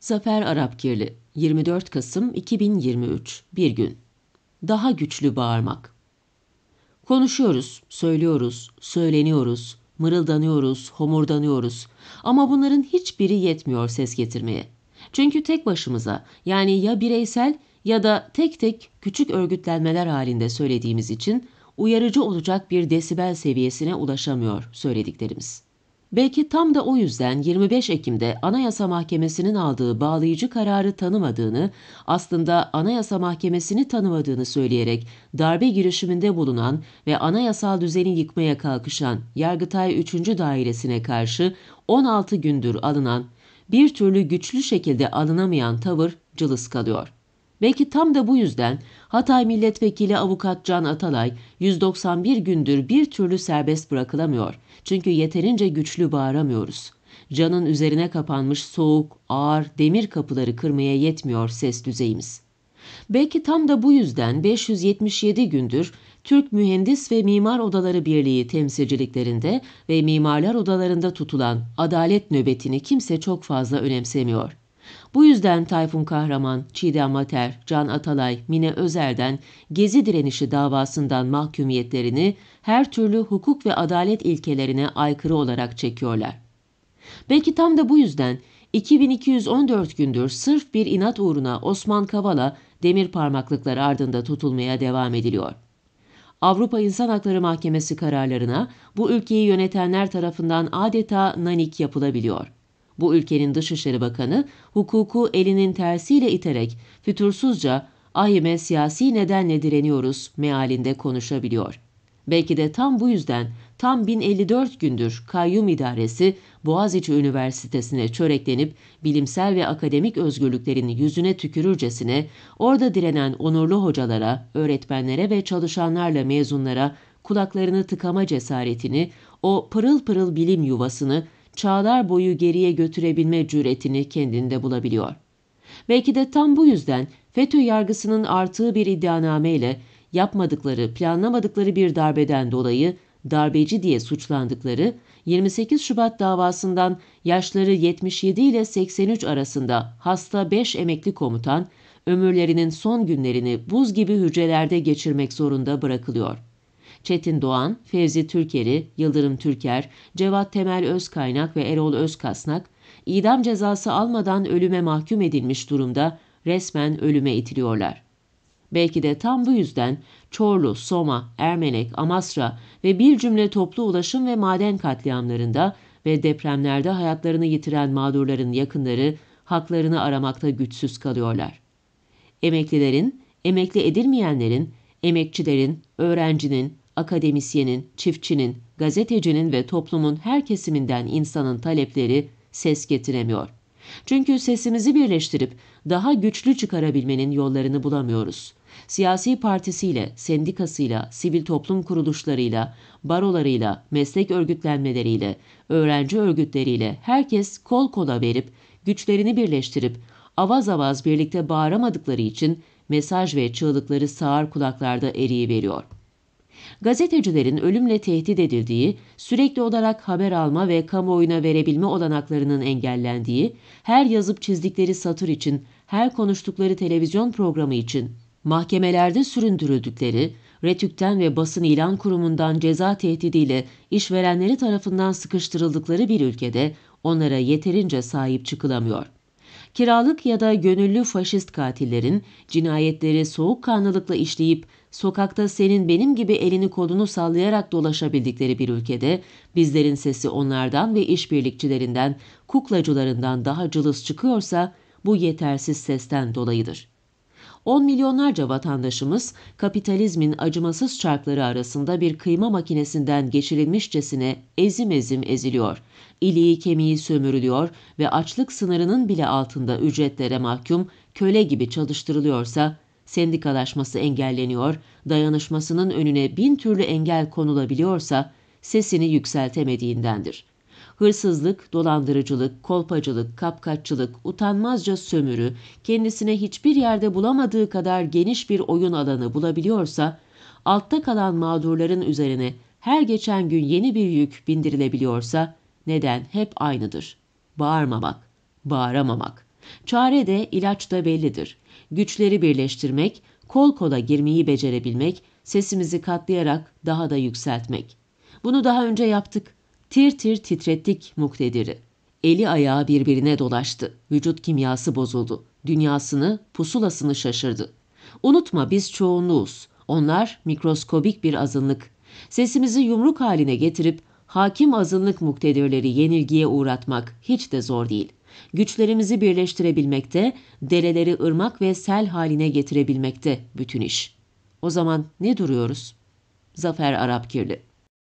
Zafer Arapkirli 24 Kasım 2023 Bir gün Daha güçlü bağırmak Konuşuyoruz, söylüyoruz, söyleniyoruz, mırıldanıyoruz, homurdanıyoruz ama bunların hiçbiri yetmiyor ses getirmeye. Çünkü tek başımıza yani ya bireysel ya da tek tek küçük örgütlenmeler halinde söylediğimiz için uyarıcı olacak bir desibel seviyesine ulaşamıyor söylediklerimiz. Belki tam da o yüzden 25 Ekim'de Anayasa Mahkemesi'nin aldığı bağlayıcı kararı tanımadığını, aslında Anayasa Mahkemesi'ni tanımadığını söyleyerek darbe girişiminde bulunan ve anayasal düzeni yıkmaya kalkışan Yargıtay 3. Dairesi'ne karşı 16 gündür alınan, bir türlü güçlü şekilde alınamayan tavır cılız kalıyor. Belki tam da bu yüzden Hatay Milletvekili Avukat Can Atalay 191 gündür bir türlü serbest bırakılamıyor. Çünkü yeterince güçlü bağıramıyoruz. Canın üzerine kapanmış soğuk, ağır demir kapıları kırmaya yetmiyor ses düzeyimiz. Belki tam da bu yüzden 577 gündür Türk Mühendis ve Mimar Odaları Birliği temsilciliklerinde ve mimarlar odalarında tutulan adalet nöbetini kimse çok fazla önemsemiyor. Bu yüzden Tayfun Kahraman, Çiğdem Mater, Can Atalay, Mine Özer'den Gezi direnişi davasından mahkumiyetlerini her türlü hukuk ve adalet ilkelerine aykırı olarak çekiyorlar. Belki tam da bu yüzden 2214 gündür sırf bir inat uğruna Osman Kavala demir parmaklıklar ardında tutulmaya devam ediliyor. Avrupa İnsan Hakları Mahkemesi kararlarına bu ülkeyi yönetenler tarafından adeta nanik yapılabiliyor. Bu ülkenin Dışişleri Bakanı hukuku elinin tersiyle iterek fütursuzca ahime siyasi nedenle direniyoruz mealinde konuşabiliyor. Belki de tam bu yüzden tam 1054 gündür kayyum idaresi Boğaziçi Üniversitesi'ne çöreklenip bilimsel ve akademik özgürlüklerin yüzüne tükürürcesine orada direnen onurlu hocalara, öğretmenlere ve çalışanlarla mezunlara kulaklarını tıkama cesaretini, o pırıl pırıl bilim yuvasını çağlar boyu geriye götürebilme cüretini kendinde bulabiliyor. Belki de tam bu yüzden FETÖ yargısının arttığı bir iddianameyle yapmadıkları, planlamadıkları bir darbeden dolayı darbeci diye suçlandıkları 28 Şubat davasından yaşları 77 ile 83 arasında hasta 5 emekli komutan ömürlerinin son günlerini buz gibi hücrelerde geçirmek zorunda bırakılıyor. Çetin Doğan, Fevzi Türkeri, Yıldırım Türker, Cevat Temel Özkaynak ve Erol Özkasnak, idam cezası almadan ölüme mahkum edilmiş durumda resmen ölüme itiliyorlar. Belki de tam bu yüzden Çorlu, Soma, Ermenek, Amasra ve bir cümle toplu ulaşım ve maden katliamlarında ve depremlerde hayatlarını yitiren mağdurların yakınları haklarını aramakta güçsüz kalıyorlar. Emeklilerin, emekli edilmeyenlerin, emekçilerin, öğrencinin, akademisyenin, çiftçinin, gazetecinin ve toplumun her kesiminden insanın talepleri ses getiremiyor. Çünkü sesimizi birleştirip daha güçlü çıkarabilmenin yollarını bulamıyoruz. Siyasi partisiyle, sendikasıyla, sivil toplum kuruluşlarıyla, barolarıyla, meslek örgütlenmeleriyle, öğrenci örgütleriyle herkes kol kola verip, güçlerini birleştirip, avaz avaz birlikte bağıramadıkları için mesaj ve çığlıkları sağır kulaklarda eriyi veriyor. Gazetecilerin ölümle tehdit edildiği, sürekli olarak haber alma ve kamuoyuna verebilme olanaklarının engellendiği, her yazıp çizdikleri satır için, her konuştukları televizyon programı için, mahkemelerde süründürüldükleri, Retük'ten ve basın ilan kurumundan ceza tehdidiyle işverenleri tarafından sıkıştırıldıkları bir ülkede onlara yeterince sahip çıkılamıyor. Kiralık ya da gönüllü faşist katillerin cinayetleri soğukkanlılıkla işleyip sokakta senin benim gibi elini kolunu sallayarak dolaşabildikleri bir ülkede bizlerin sesi onlardan ve işbirlikçilerinden, kuklacılarından daha cılız çıkıyorsa bu yetersiz sesten dolayıdır. 10 milyonlarca vatandaşımız kapitalizmin acımasız çarkları arasında bir kıyma makinesinden geçirilmişçesine ezim ezim eziliyor. İliği kemiği sömürülüyor ve açlık sınırının bile altında ücretlere mahkum köle gibi çalıştırılıyorsa sendikalaşması engelleniyor, dayanışmasının önüne bin türlü engel konulabiliyorsa sesini yükseltemediğindendir. Hırsızlık, dolandırıcılık, kolpacılık, kapkaççılık, utanmazca sömürü, kendisine hiçbir yerde bulamadığı kadar geniş bir oyun alanı bulabiliyorsa, altta kalan mağdurların üzerine her geçen gün yeni bir yük bindirilebiliyorsa, neden hep aynıdır. Bağırmamak, bağıramamak, Çare de ilaç da bellidir. Güçleri birleştirmek, kol kola girmeyi becerebilmek, sesimizi katlayarak daha da yükseltmek. Bunu daha önce yaptık. Tir tir titrettik muktediri. Eli ayağı birbirine dolaştı. Vücut kimyası bozuldu. Dünyasını, pusulasını şaşırdı. Unutma biz çoğunluğuz. Onlar mikroskobik bir azınlık. Sesimizi yumruk haline getirip hakim azınlık muktedirleri yenilgiye uğratmak hiç de zor değil. Güçlerimizi birleştirebilmekte, dereleri ırmak ve sel haline getirebilmekte bütün iş. O zaman ne duruyoruz? Zafer Arapkirli